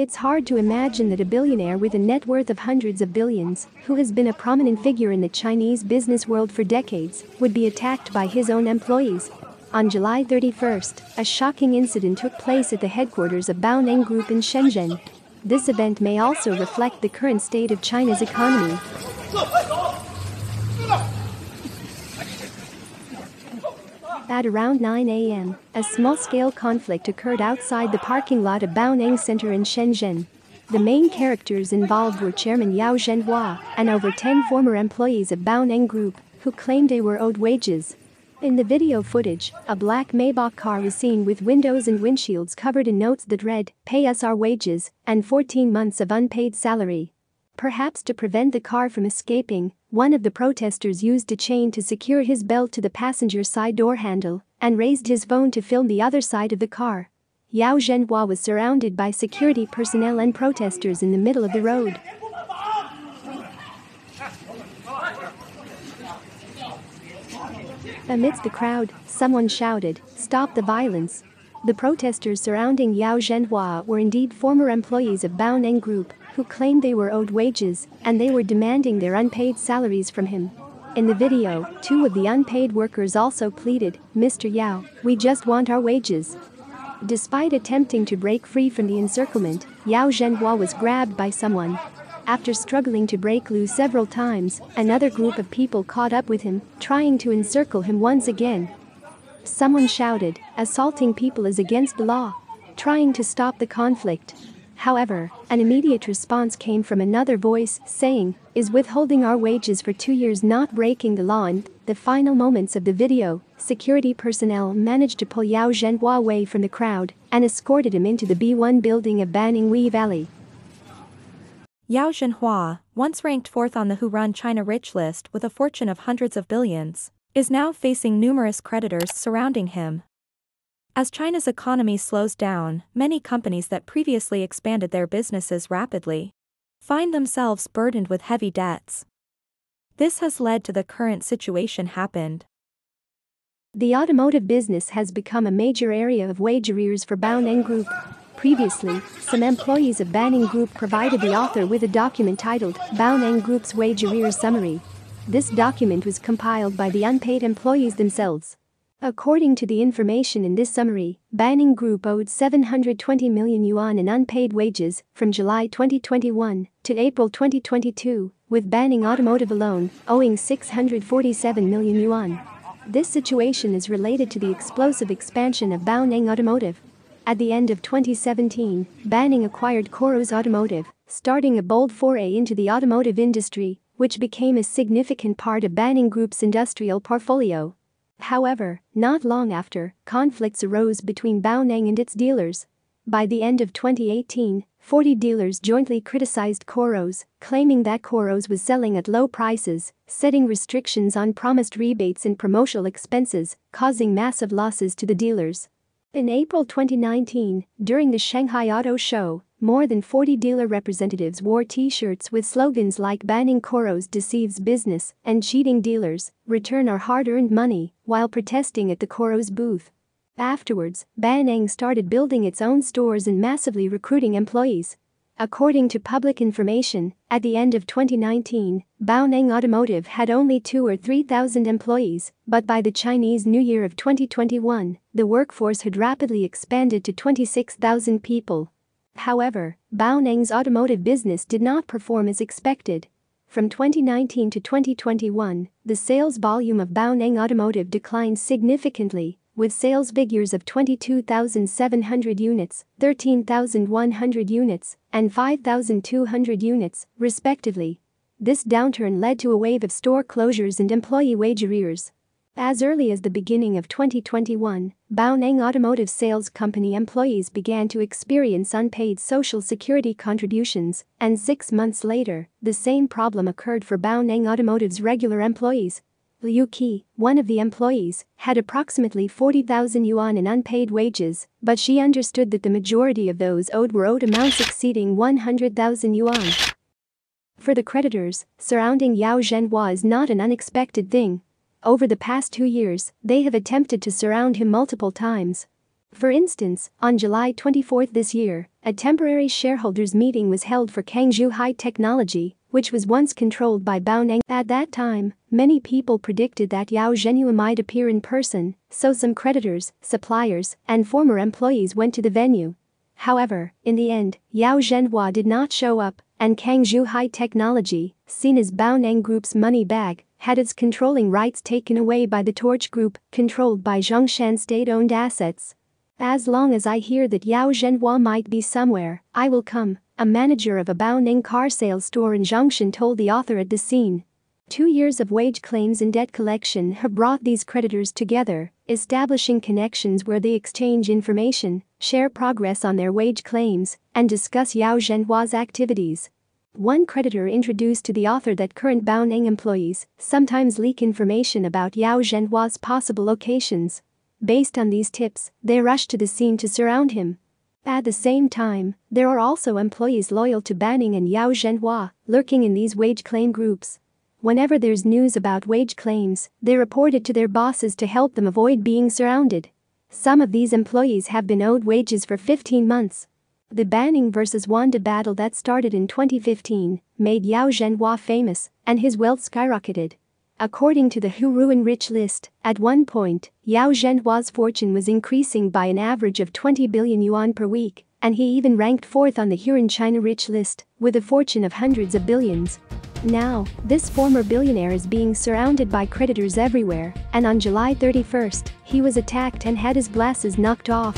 It's hard to imagine that a billionaire with a net worth of hundreds of billions, who has been a prominent figure in the Chinese business world for decades, would be attacked by his own employees. On July 31, a shocking incident took place at the headquarters of Baoneng Group in Shenzhen. This event may also reflect the current state of China's economy. At around 9 a.m., a small-scale conflict occurred outside the parking lot of Baoneng Center in Shenzhen. The main characters involved were Chairman Yao Zhenhua and over 10 former employees of Baoneng Group who claimed they were owed wages. In the video footage, a black Maybach car was seen with windows and windshields covered in notes that read, pay us our wages, and 14 months of unpaid salary. Perhaps to prevent the car from escaping, one of the protesters used a chain to secure his belt to the passenger side door handle and raised his phone to film the other side of the car. Yao Zhenhua was surrounded by security personnel and protesters in the middle of the road. Amidst the crowd, someone shouted, Stop the violence. The protesters surrounding Yao Zhenhua were indeed former employees of Baoneng Group who claimed they were owed wages and they were demanding their unpaid salaries from him. In the video, two of the unpaid workers also pleaded, Mr. Yao, we just want our wages. Despite attempting to break free from the encirclement, Yao Zhenhua was grabbed by someone. After struggling to break loose several times, another group of people caught up with him, trying to encircle him once again. Someone shouted, assaulting people is against the law. Trying to stop the conflict. However, an immediate response came from another voice saying, Is withholding our wages for two years not breaking the law? In the final moments of the video, security personnel managed to pull Yao Zhenhua away from the crowd and escorted him into the B1 building of Baoneng Valley. Yao Zhenhua, once ranked fourth on the Hurun China rich list with a fortune of hundreds of billions, is now facing numerous creditors surrounding him. As China's economy slows down, many companies that previously expanded their businesses rapidly find themselves burdened with heavy debts. This has led to the current situation happened. The automotive business has become a major area of wage arrears for Baoneng Group. Previously, some employees of Baoneng Group provided the author with a document titled Baoneng Group's Wage Arrears Summary. This document was compiled by the unpaid employees themselves. According to the information in this summary, Baoneng Group owed 720 million yuan in unpaid wages from July 2021 to April 2022, with Baoneng Automotive alone owing 647 million yuan. This situation is related to the explosive expansion of Baoneng Automotive. At the end of 2017, Baoneng acquired Qoros Automotive, starting a bold foray into the automotive industry, which became a significant part of Baoneng Group's industrial portfolio. However, not long after, conflicts arose between Baoneng and its dealers. By the end of 2018, 40 dealers jointly criticized Qoros, claiming that Qoros was selling at low prices, setting restrictions on promised rebates and promotional expenses, causing massive losses to the dealers. In April 2019, during the Shanghai Auto Show, more than 40 dealer representatives wore t-shirts with slogans like Baoneng Qoros deceives business and cheating dealers, return our hard-earned money, while protesting at the Qoros booth. Afterwards, Baoneng started building its own stores and massively recruiting employees. According to public information, at the end of 2019, Baoneng Automotive had only 2 or 3,000 employees, but by the Chinese New Year of 2021, the workforce had rapidly expanded to 26,000 people. However, Baoneng's automotive business did not perform as expected. From 2019 to 2021, the sales volume of Baoneng Automotive declined significantly, with sales figures of 22,700 units, 13,100 units, and 5,200 units, respectively. This downturn led to a wave of store closures and employee wage arrears. As early as the beginning of 2021, Baoneng Automotive Sales Company employees began to experience unpaid social security contributions, and six months later, the same problem occurred for Baoneng Automotive's regular employees. Liu Qi, one of the employees, had approximately 40,000 yuan in unpaid wages, but she understood that the majority of those owed were owed amounts exceeding 100,000 yuan. For the creditors, surrounding Yao Zhenhua is not an unexpected thing, over the past two years, they have attempted to surround him multiple times. For instance, on July 24 this year, a temporary shareholders meeting was held for Kangzhou High Technology, which was once controlled by Bao At that time, many people predicted that Yao Zhenhua might appear in person, so some creditors, suppliers, and former employees went to the venue. However, in the end, Yao Zhenhua did not show up, and Kangzhou High Technology, seen as Bao Group's money bag, had its controlling rights taken away by the Torch Group, controlled by Zhongshan state-owned assets. As long as I hear that Yao Zhenhua might be somewhere, I will come, a manager of a Baoneng car sales store in Zhongshan told the author at the scene. Two years of wage claims and debt collection have brought these creditors together, establishing connections where they exchange information, share progress on their wage claims, and discuss Yao Zhenhua's activities. One creditor introduced to the author that current Baoneng employees sometimes leak information about Yao Zhenhua's possible locations, Based on these tips, they rush to the scene to surround him. At the same time, there are also employees loyal to Baoneng and Yao Zhenhua lurking in these wage claim groups. Whenever there's news about wage claims, they report it to their bosses to help them avoid being surrounded. Some of these employees have been owed wages for 15 months. The Baoneng vs. Wanda battle that started in 2015 made Yao Zhenhua famous, and his wealth skyrocketed. According to the Hurun Rich list, at one point, Yao Zhenhua's fortune was increasing by an average of 20 billion yuan per week, and he even ranked fourth on the Hurun China Rich list, with a fortune of hundreds of billions. Now, this former billionaire is being surrounded by creditors everywhere, and on July 31, he was attacked and had his glasses knocked off.